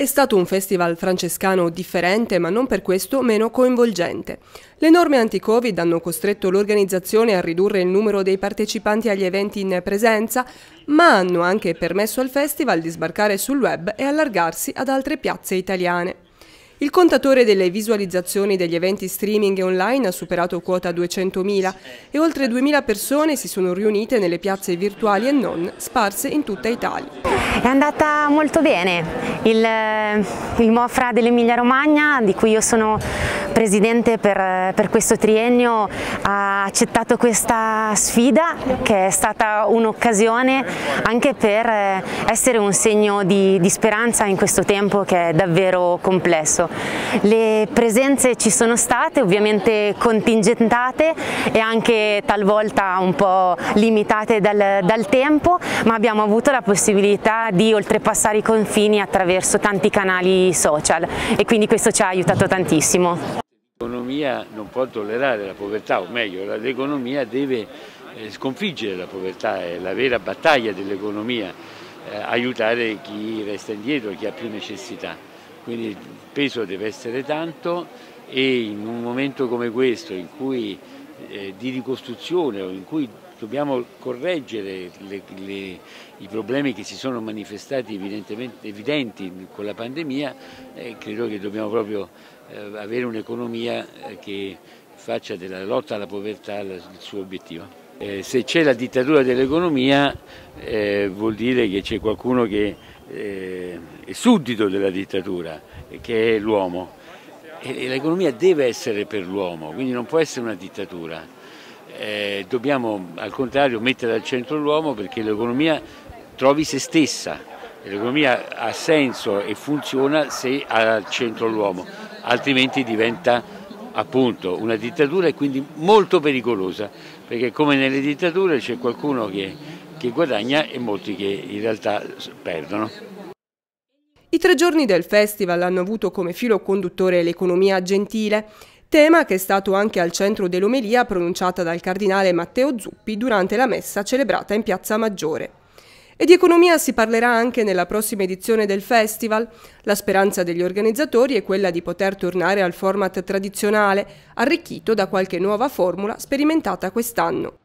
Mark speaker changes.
Speaker 1: È stato un festival francescano differente, ma non per questo meno coinvolgente. Le norme anti-Covid hanno costretto l'organizzazione a ridurre il numero dei partecipanti agli eventi in presenza, ma hanno anche permesso al festival di sbarcare sul web e allargarsi ad altre piazze italiane. Il contatore delle visualizzazioni degli eventi streaming online ha superato quota 200.000 e oltre 2.000 persone si sono riunite nelle piazze virtuali e non sparse in tutta Italia.
Speaker 2: È andata molto bene. Il, il Mofra dell'Emilia Romagna, di cui io sono presidente per, per questo triennio, ha accettato questa sfida che è stata un'occasione anche per essere un segno di, di speranza in questo tempo che è davvero complesso. Le presenze ci sono state, ovviamente contingentate e anche talvolta un po' limitate dal, dal tempo, ma abbiamo avuto la possibilità di oltrepassare i confini attraverso tanti canali social e quindi questo ci ha aiutato tantissimo.
Speaker 3: L'economia non può tollerare la povertà, o meglio, l'economia deve eh, sconfiggere la povertà, è la vera battaglia dell'economia, eh, aiutare chi resta indietro, chi ha più necessità. Quindi il peso deve essere tanto e in un momento come questo in cui eh, di ricostruzione o in cui dobbiamo correggere le, le, i problemi che si sono manifestati evidenti con la pandemia, eh, credo che dobbiamo proprio eh, avere un'economia eh, che faccia della lotta alla povertà il suo obiettivo. Eh, se c'è la dittatura dell'economia eh, vuol dire che c'è qualcuno che eh, è suddito della dittatura, che è l'uomo. E l'economia deve essere per l'uomo, quindi non può essere una dittatura. Eh, dobbiamo al contrario mettere al centro l'uomo perché l'economia trovi se stessa. L'economia ha senso e funziona se ha al centro l'uomo, altrimenti diventa appunto una dittatura e quindi molto pericolosa, perché come nelle dittature c'è qualcuno che che guadagna e molti che in realtà perdono.
Speaker 1: I tre giorni del festival hanno avuto come filo conduttore l'economia gentile, tema che è stato anche al centro dell'omelia pronunciata dal cardinale Matteo Zuppi durante la messa celebrata in Piazza Maggiore. E di economia si parlerà anche nella prossima edizione del festival. La speranza degli organizzatori è quella di poter tornare al format tradizionale, arricchito da qualche nuova formula sperimentata quest'anno.